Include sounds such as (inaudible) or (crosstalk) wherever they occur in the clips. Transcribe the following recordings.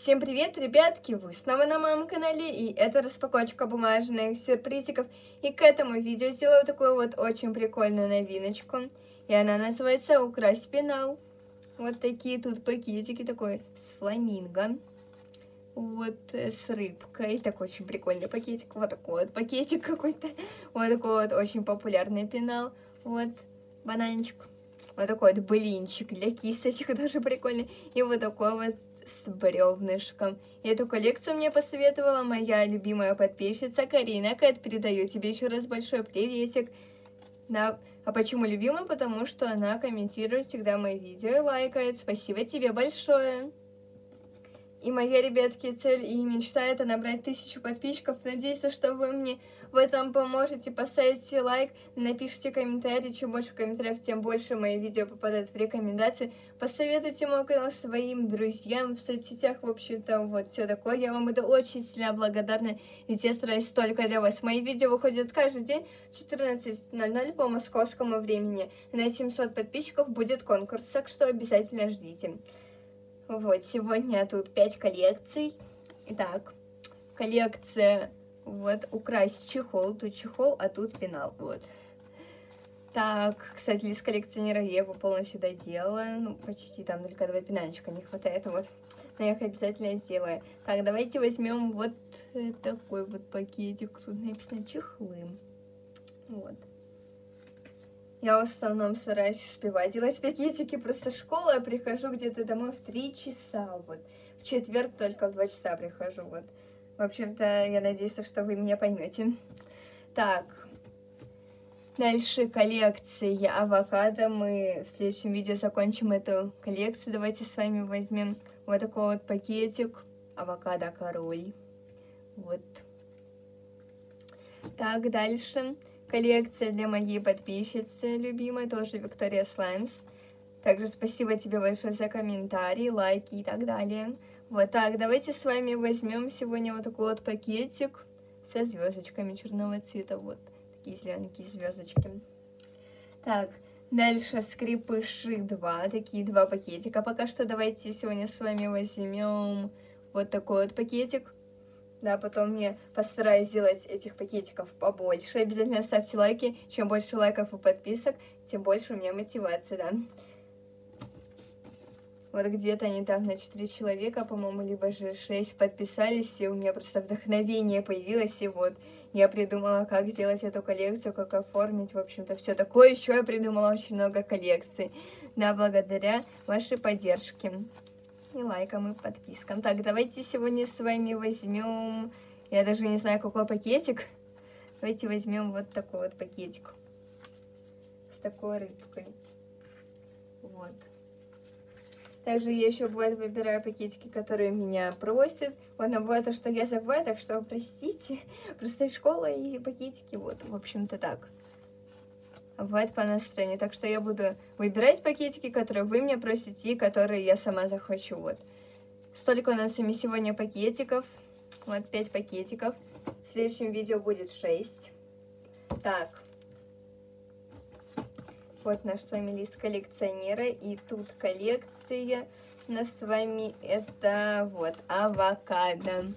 Всем привет, ребятки! Вы снова на моем канале, и это распаковочка бумажных сюрпризиков. И к этому видео сделаю такую вот очень прикольную новиночку. И она называется «Украсть пенал». Вот такие тут пакетики, такой с фламинго. Вот э, с рыбкой, такой очень прикольный пакетик. Вот такой вот пакетик (laughs) какой-то. Вот такой вот очень популярный пенал. Вот бананчик. Вот такой вот блинчик для кисточек, (laughs) тоже прикольный. И вот такой вот с бревнышком. Эту коллекцию мне посоветовала моя любимая подписчица Карина Кэт. Передаю тебе еще раз большой приветик. Да, а почему любимая? Потому что она комментирует всегда мои видео и лайкает. Спасибо тебе большое. И моя, ребятки, цель и мечта это набрать тысячу подписчиков. Надеюсь, что вы мне в этом поможете. Поставите лайк, напишите комментарий. Чем больше комментариев, тем больше мои видео попадают в рекомендации. Посоветуйте мой канал своим друзьям в соцсетях. В общем-то, вот все такое. Я вам буду очень сильно благодарна, ведь я стараюсь только для вас. Мои видео выходят каждый день в 14.00 по московскому времени. На 700 подписчиков будет конкурс, так что обязательно ждите. Вот, сегодня тут 5 коллекций. Итак, коллекция, вот, украсть чехол. Тут чехол, а тут пенал, вот. Так, кстати, из коллекционера я его полностью доделала. Ну, почти там только два пенальчика не хватает, вот. Но я их обязательно сделаю. Так, давайте возьмем вот такой вот пакетик. Тут написано чехлы. Вот. Я в основном стараюсь успевать делать пакетики, просто школа, я прихожу где-то домой в 3 часа, вот. В четверг только в 2 часа прихожу, вот. В общем-то, я надеюсь, что вы меня поймете. Так, дальше коллекция авокадо. Мы в следующем видео закончим эту коллекцию. Давайте с вами возьмем вот такой вот пакетик авокадо король. Вот. Так, дальше коллекция для моей подписчицы любимой, тоже Виктория Слаймс. Также спасибо тебе большое за комментарии, лайки и так далее. Вот так, давайте с вами возьмем сегодня вот такой вот пакетик со звездочками черного цвета. Вот такие зелененькие звездочки. Так, дальше скрипыши 2, такие два пакетика. Пока что давайте сегодня с вами возьмем вот такой вот пакетик да, потом мне постараюсь сделать этих пакетиков побольше. Обязательно ставьте лайки. Чем больше лайков и подписок, тем больше у меня мотивации, да. Вот где-то недавно 4 человека, по-моему, либо же 6 подписались, и у меня просто вдохновение появилось, и вот я придумала, как сделать эту коллекцию, как оформить, в общем-то, все такое. Еще я придумала очень много коллекций, да, благодаря вашей поддержке и лайкам, и подпискам. Так, давайте сегодня с вами возьмем, я даже не знаю, какой пакетик. Давайте возьмем вот такой вот пакетик. С такой рыбкой. Вот. Также я еще бывает выбираю пакетики, которые меня просят. Вот, но бывает то, что я забываю, так что простите. (laughs) Просто школа и пакетики, вот, в общем-то так бывает по настроению. Так что я буду выбирать пакетики, которые вы мне просите, и которые я сама захочу. Вот. Столько у нас ими сегодня пакетиков. Вот 5 пакетиков. В следующем видео будет 6. Так. Вот наш с вами лист коллекционера. И тут коллекция у нас с вами это вот авокадо.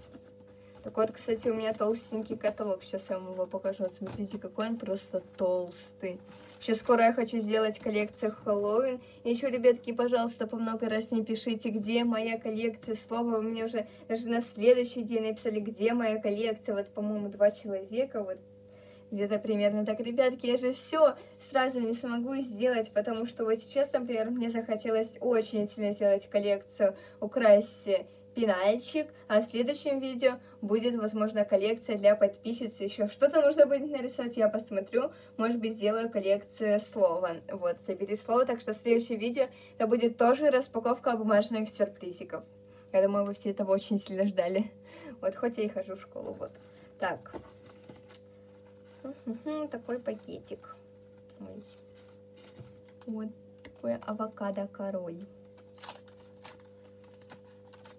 Так вот, кстати, у меня толстенький каталог. Сейчас я вам его покажу. Смотрите, какой он просто толстый. Еще скоро я хочу сделать коллекцию Хэллоуин. И еще, ребятки, пожалуйста, по много раз не пишите, где моя коллекция слова. Вы мне уже даже на следующий день написали, где моя коллекция. Вот, по-моему, два человека. Вот где-то примерно так. Ребятки, я же все сразу не смогу сделать, потому что вот сейчас, например, мне захотелось очень сильно сделать коллекцию «Украсть пенальчик, а в следующем видео будет, возможно, коллекция для подписчиц, еще что-то нужно будет нарисовать, я посмотрю, может быть, сделаю коллекцию слова, вот, собери слово, так что в следующем видео это будет тоже распаковка бумажных сюрпризиков. Я думаю, вы все этого очень сильно ждали, вот, хоть я и хожу в школу, вот, так, такой пакетик, Ой. вот такой авокадо-король.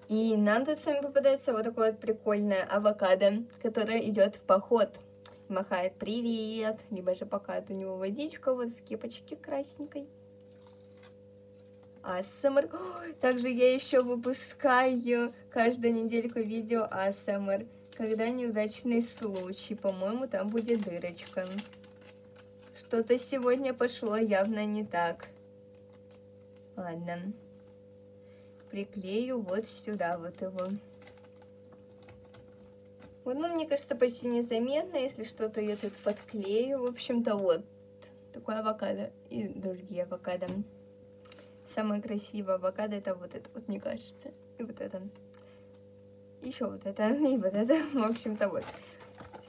И нам тут с вами попадается вот такое вот прикольное авокадо, которое идет в поход. Махает привет, либо же пока у него водичка вот в кепочке красненькой. АСМР. Также я еще выпускаю каждую недельку видео АСМР. Когда неудачный случай, по-моему, там будет дырочка. Что-то сегодня пошло явно не так. Ладно. Приклею вот сюда вот его. Вот, ну, мне кажется, почти незаметно, если что-то я тут подклею. В общем-то, вот. Такой авокадо и другие авокадо. Самое красивое авокадо это вот это, вот мне кажется. И вот это. Еще вот это, (laughs) и вот это. В общем-то, вот.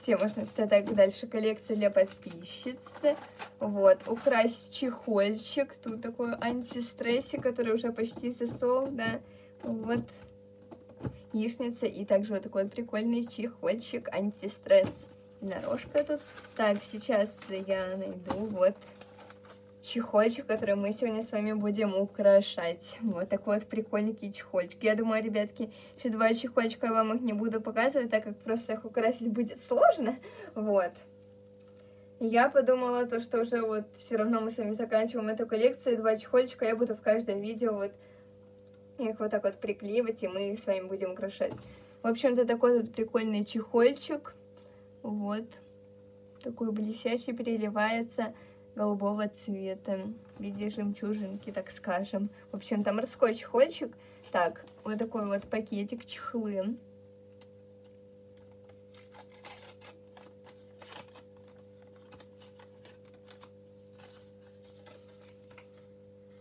Можно что так дальше. Коллекция для подписчицы. Вот, украсть чехольчик. Тут такой антистрессик, который уже почти засох, да. Вот яичница и также вот такой вот прикольный чехольчик антистресс. Единорожка тут. Так, сейчас я найду вот чехольчик, который мы сегодня с вами будем украшать. Вот такой вот прикольненький чехольчик. Я думаю, ребятки, еще два чехольчика я вам их не буду показывать, так как просто их украсить будет сложно. Вот. Я подумала то, что уже вот все равно мы с вами заканчиваем эту коллекцию, два чехольчика я буду в каждом видео вот их вот так вот приклеивать, и мы с вами будем украшать. В общем-то, такой вот прикольный чехольчик. Вот. Такой блестящий, переливается голубого цвета. В виде жемчужинки, так скажем. В общем-то, морской чехольчик. Так, вот такой вот пакетик чехлы.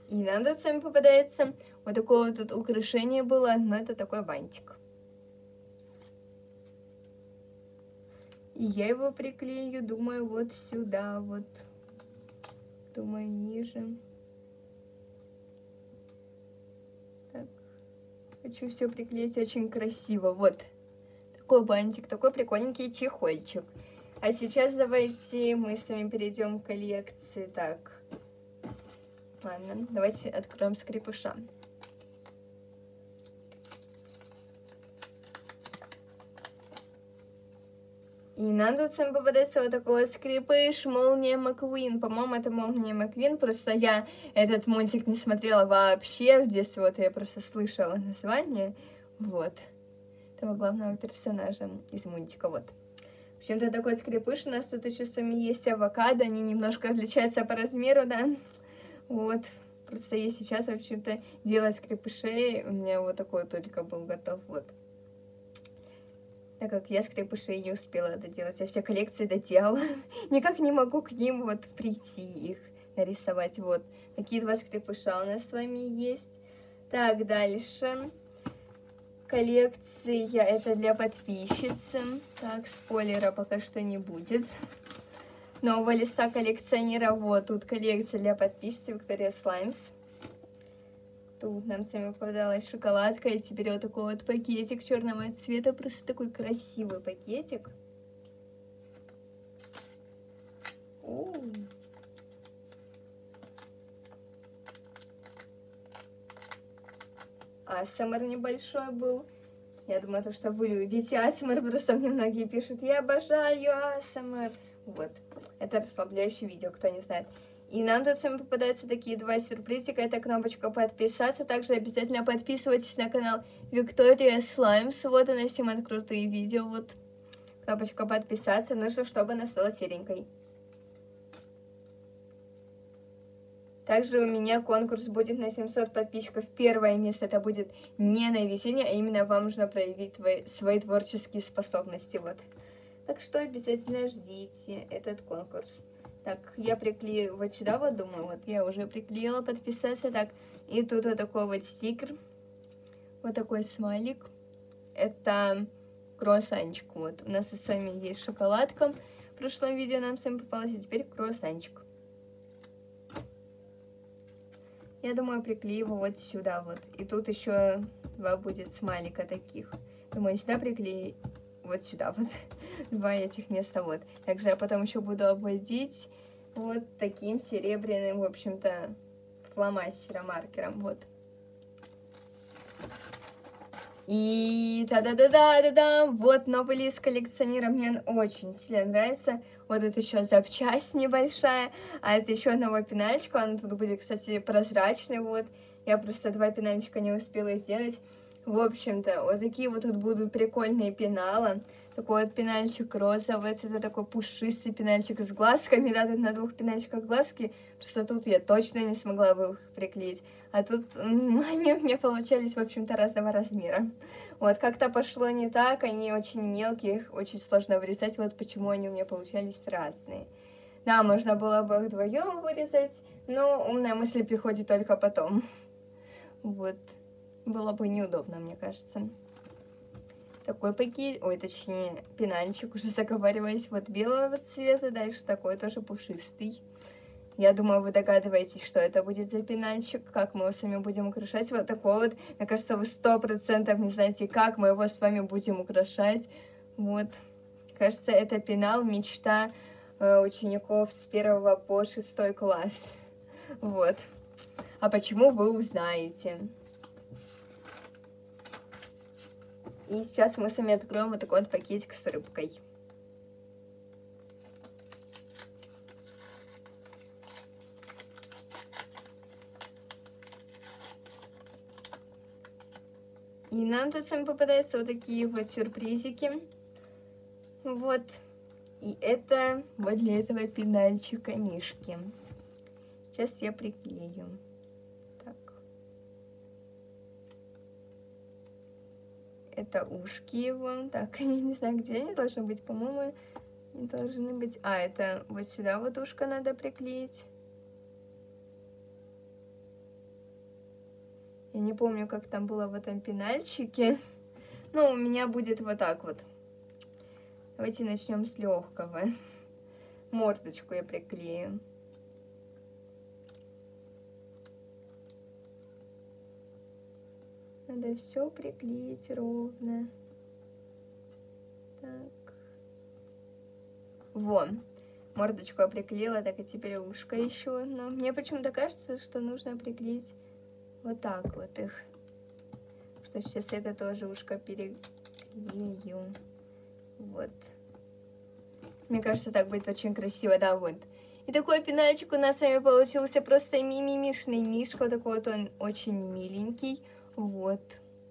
И нам с вами попадается вот такое вот тут украшение было, но это такой бантик. И я его приклею, думаю, вот сюда, вот. Думаю, ниже. Так. Хочу все приклеить очень красиво. Вот. Такой бантик, такой прикольненький чехольчик. А сейчас давайте мы с вами перейдем к коллекции. Так. Ладно, давайте откроем скрипыша. И нам тут всем попадается вот такой скрипыш Молния Маквин. По-моему, это Молния Маквин. Просто я этот мультик не смотрела вообще в детстве. Вот я просто слышала название. Вот. Этого главного персонажа из мультика. Вот. В общем-то, такой скрипыш. У нас тут еще с вами есть авокадо. Они немножко отличаются по размеру, да. Вот. Просто я сейчас, в общем-то, делаю скрипышей. У меня вот такой только был готов. Вот так как я скрепышей не успела это делать, я все коллекции доделала. (laughs) Никак не могу к ним вот прийти их нарисовать. Вот, такие два скрепыша у нас с вами есть. Так, дальше. Коллекция, это для подписчицы. Так, спойлера пока что не будет. Нового листа коллекционера, вот, тут коллекция для подписчицы Виктория Слаймс. Тут нам с вами попадалась шоколадка, и теперь вот такой вот пакетик черного цвета, просто такой красивый пакетик. О. Асмр небольшой был. Я думаю, то, что вы любите Асмр, просто мне многие пишут, я обожаю Асмр. Вот, это расслабляющее видео, кто не знает. И нам тут с вами попадаются такие два сюрпризика. Это кнопочка подписаться. Также обязательно подписывайтесь на канал Виктория Слаймс. Вот она снимает крутые видео. Вот кнопочка подписаться. Нужно, чтобы она стала серенькой. Также у меня конкурс будет на 700 подписчиков. Первое место это будет не на везение, а именно вам нужно проявить твои, свои творческие способности. Вот. Так что обязательно ждите этот конкурс. Так, я приклею вот сюда вот, думаю, вот я уже приклеила подписаться. Так, и тут вот такой вот стикер. Вот такой смайлик. Это круассанчик. Вот, у нас с вами есть шоколадка. В прошлом видео нам с вами попалась, и теперь круассанчик. Я думаю, приклею его вот сюда вот. И тут еще два будет смайлика таких. Думаю, сюда приклею, вот сюда вот. (laughs) Два этих места вот. Также я потом еще буду обводить вот таким серебряным, в общем-то, фломастером, маркером, вот. И та-да-да-да-да-да, вот новый лист коллекционера, мне он очень сильно нравится. Вот это еще запчасть небольшая, а это еще одного пенальчика, он тут будет, кстати, прозрачный, вот. Я просто два пенальчика не успела сделать. В общем-то, вот такие вот тут будут прикольные пеналы. Такой вот пенальчик розовый, это такой пушистый пенальчик с глазками, да, тут на двух пенальчиках глазки, просто тут я точно не смогла бы их приклеить. А тут (laughs) они у меня получались, в общем-то, разного размера. Вот, как-то пошло не так, они очень мелкие, их очень сложно вырезать, вот почему они у меня получались разные. Да, можно было бы их вдвоем вырезать, но умная мысль приходит только потом. (laughs) Вот. Было бы неудобно, мне кажется. Такой пакет, ой, точнее, пенальчик, уже (laughs) заговариваясь, вот белого цвета, дальше такой тоже пушистый. Я думаю, вы догадываетесь, что это будет за пенальчик, как мы его с вами будем украшать. Вот такой вот, мне кажется, вы сто процентов не знаете, как мы его с вами будем украшать. Вот, кажется, это пенал, мечта э, учеников с первого по шестой класс. Вот. А почему вы узнаете? И сейчас мы с вами откроем вот такой вот пакетик с рыбкой. И нам тут с вами попадаются вот такие вот сюрпризики. Вот. И это вот для этого пенальчика мишки. Сейчас я приклею. Это ушки его. (laughs) Так, я не знаю, где они должны быть. По-моему, они должны быть... А, это вот сюда вот ушко надо приклеить. Я не помню, как там было в этом пенальчике. (laughs) Но у меня будет вот так вот. Давайте начнем с легкого. (laughs) Мордочку я приклею. Надо все приклеить ровно. Так. Вон. Мордочку я приклеила, так и теперь ушко еще. Но мне почему-то кажется, что нужно приклеить вот так вот их. Что сейчас это тоже ушко переклею. Вот. Мне кажется, так будет очень красиво, да, вот. И такой пенальчик у нас с вами получился просто мимимишный мишка. Такой вот он очень миленький. Вот,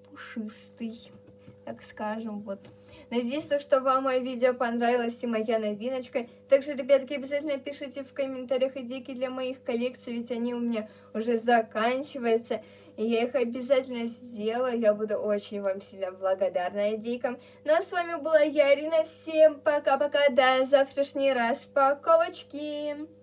пушистый, так скажем, вот. Надеюсь, что вам мое видео понравилось и моя новиночка. Также, ребятки, обязательно пишите в комментариях идейки для моих коллекций, ведь они у меня уже заканчиваются. И я их обязательно сделаю. Я буду очень вам сильно благодарна идейкам. Ну а с вами была я, Ирина. Всем пока-пока. До завтрашней распаковочки.